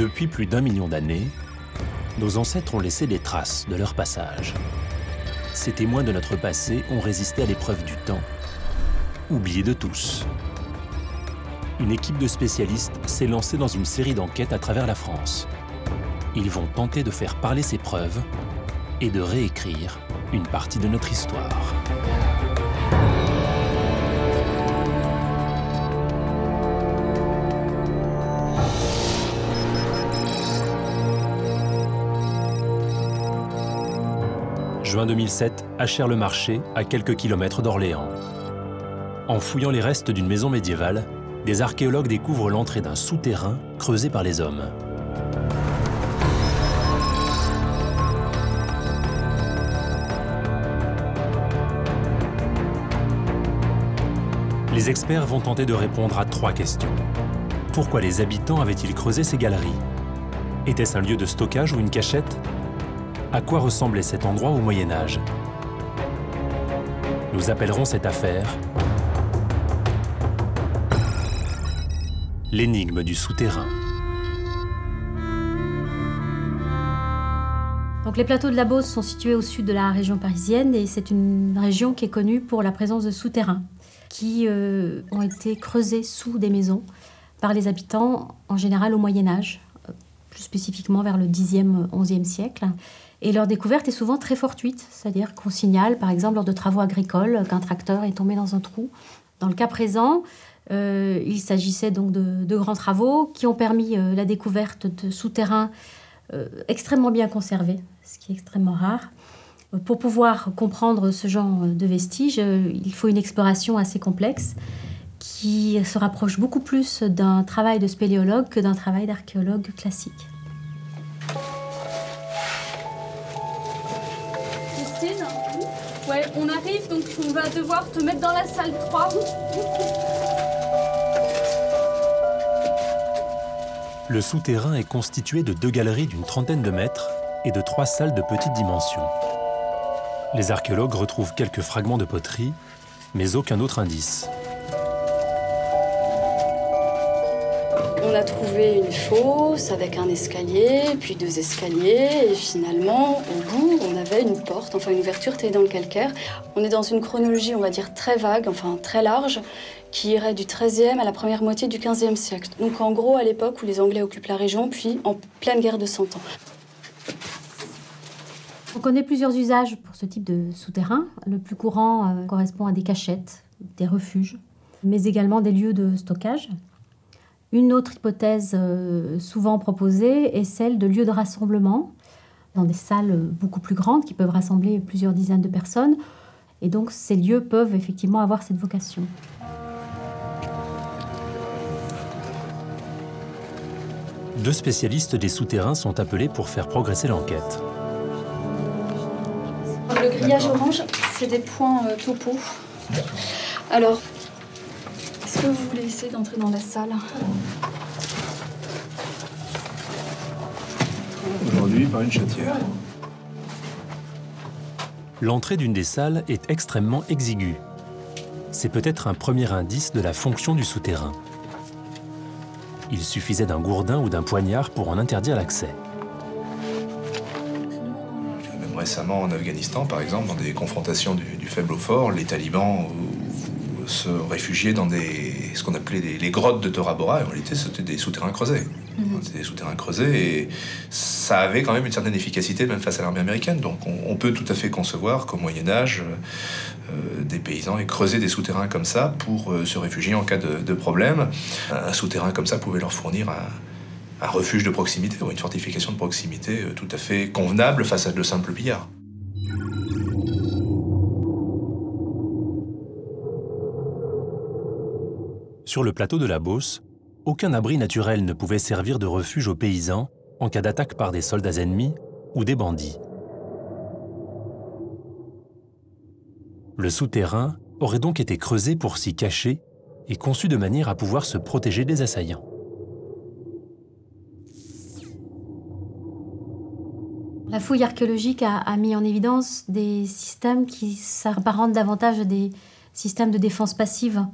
Depuis plus d'un million d'années, nos ancêtres ont laissé des traces de leur passage. Ces témoins de notre passé ont résisté à l'épreuve du temps, oubliés de tous. Une équipe de spécialistes s'est lancée dans une série d'enquêtes à travers la France. Ils vont tenter de faire parler ces preuves et de réécrire une partie de notre histoire. Juin 2007, à Cher-le-Marché, à quelques kilomètres d'Orléans. En fouillant les restes d'une maison médiévale, des archéologues découvrent l'entrée d'un souterrain creusé par les hommes. Les experts vont tenter de répondre à trois questions. Pourquoi les habitants avaient-ils creusé ces galeries? Était-ce un lieu de stockage ou une cachette? À quoi ressemblait cet endroit au Moyen Âge Nous appellerons cette affaire l'énigme du souterrain. Donc les plateaux de la Beauce sont situés au sud de la région parisienne et c'est une région qui est connue pour la présence de souterrains qui euh, ont été creusés sous des maisons par les habitants en général au Moyen Âge, euh, plus spécifiquement vers le 10e, 11e siècle. Et leur découverte est souvent très fortuite, c'est-à-dire qu'on signale, par exemple, lors de travaux agricoles, qu'un tracteur est tombé dans un trou. Dans le cas présent, euh, il s'agissait donc de, grands travaux qui ont permis euh, la découverte de souterrains euh, extrêmement bien conservés, ce qui est extrêmement rare. Pour pouvoir comprendre ce genre de vestiges, il faut une exploration assez complexe qui se rapproche beaucoup plus d'un travail de spéléologue que d'un travail d'archéologue classique. On arrive, donc on va devoir te mettre dans la salle 3. Le souterrain est constitué de deux galeries d'une trentaine de mètres et de trois salles de petite dimension. Les archéologues retrouvent quelques fragments de poterie, mais aucun autre indice. On a trouvé une fosse avec un escalier, puis deux escaliers, et finalement, au bout, on avait une porte, enfin une ouverture taillée dans le calcaire. On est dans une chronologie, on va dire, très vague, enfin très large, qui irait du XIIIe à la première moitié du XVe siècle. Donc en gros, à l'époque où les Anglais occupent la région, puis en pleine guerre de Cent Ans. On connaît plusieurs usages pour ce type de souterrain. Le plus courant euh, correspond à des cachettes, des refuges, mais également des lieux de stockage. Une autre hypothèse euh, souvent proposée est celle de lieux de rassemblement dans des salles beaucoup plus grandes qui peuvent rassembler plusieurs dizaines de personnes. Et donc ces lieux peuvent effectivement avoir cette vocation. Deux spécialistes des souterrains sont appelés pour faire progresser l'enquête. Le grillage orange, c'est des points euh, topo. Alors, est-ce que vous voulez essayer d'entrer dans la salle Aujourd'hui, par une chatière. L'entrée d'une des salles est extrêmement exiguë. C'est peut-être un premier indice de la fonction du souterrain. Il suffisait d'un gourdin ou d'un poignard pour en interdire l'accès. Même récemment en Afghanistan, par exemple, dans des confrontations du, du faible au fort, les talibans se réfugiaient dans des, ce qu'on appelait les, grottes de Tora Bora. Et en réalité, c'était des souterrains creusés. Mhm. C'était des souterrains creusés et ça avait quand même une certaine efficacité, même face à l'armée américaine. Donc on, peut tout à fait concevoir qu'au Moyen-Âge, euh, des paysans aient creusé des souterrains comme ça pour euh, se réfugier en cas de, problème. Un souterrain comme ça pouvait leur fournir un, un refuge de proximité ou une fortification de proximité euh, tout à fait convenable face à de simples pillards. Sur le plateau de la Beauce, aucun abri naturel ne pouvait servir de refuge aux paysans en cas d'attaque par des soldats ennemis ou des bandits. Le souterrain aurait donc été creusé pour s'y cacher et conçu de manière à pouvoir se protéger des assaillants. La fouille archéologique a, mis en évidence des systèmes qui s'apparentent davantage des système de défense passive.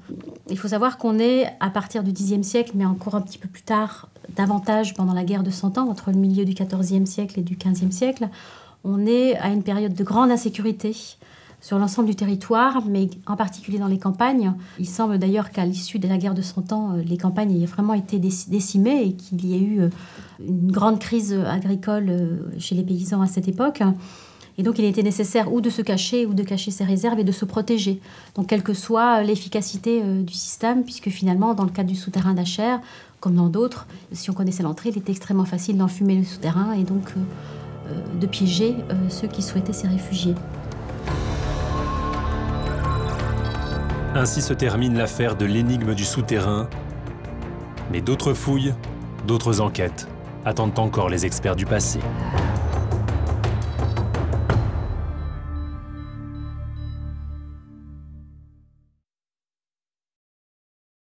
Il faut savoir qu'on est, à partir du Xe siècle, mais encore un petit peu plus tard, davantage pendant la guerre de Cent Ans, entre le milieu du XIVe siècle et du XVe siècle. On est à une période de grande insécurité sur l'ensemble du territoire, mais en particulier dans les campagnes. Il semble d'ailleurs qu'à l'issue de la guerre de Cent Ans, euh, les campagnes aient vraiment été décimées et qu'il y ait eu euh, une grande crise agricole euh, chez les paysans à cette époque. Et donc, il était nécessaire ou de se cacher ou de cacher ses réserves et de se protéger. Donc, quelle que soit l'efficacité du système, puisque finalement, dans le cas du souterrain d'Acher, comme dans d'autres, si on connaissait l'entrée, il était extrêmement facile d'enfumer le souterrain et donc de piéger ceux qui souhaitaient s'y réfugier. Ainsi se termine l'affaire de l'énigme du souterrain. Mais d'autres fouilles, d'autres enquêtes attendent encore les experts du passé.